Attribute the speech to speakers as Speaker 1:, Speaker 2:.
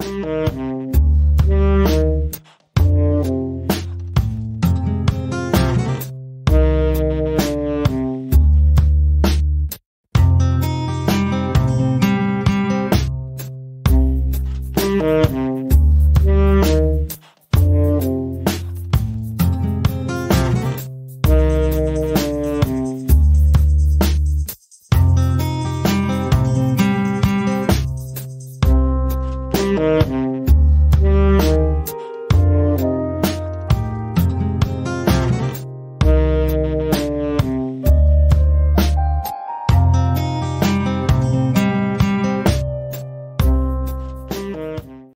Speaker 1: Mm-hmm. Música